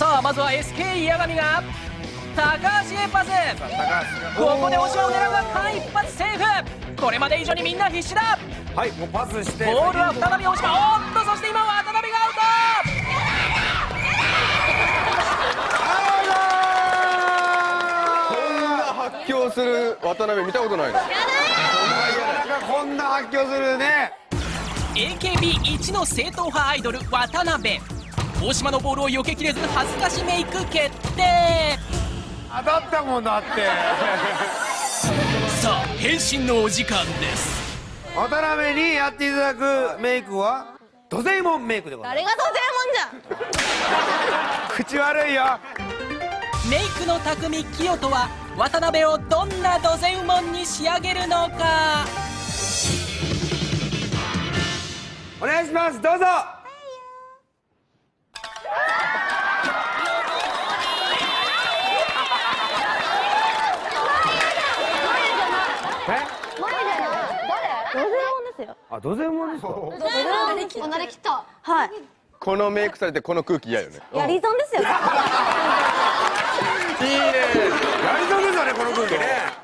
さあまずは SK 矢神が高橋へパス。ここで大島を狙うが間一発セーフ。これまで以上にみんな必死だ。はいもうパスしてボールは再び大島おっとそして今渡辺がアウこんな発狂する渡辺見たことないな。なかなかこんな発狂するね。ト AKB 一の正統派アイドル渡辺大島のボールを避けきれず恥ずかしメイク決定。当たったもんだってさあ変身のお時間です。渡辺にやっていただくメイクはドゼイモンメイクでござい誰がドゼモンじゃ。んます口悪いよ。メイクの匠清人は渡辺をどんなドゼウモンに仕上げるのか。お願いします。どうぞえ前じゃない誰ドゼモンですよ。あドゼイモンですか？ドゼモンで切った切った。はい。このメイクされてこの空気嫌よね。やり損ですよ。いいね。やりそうですよねこの空気ね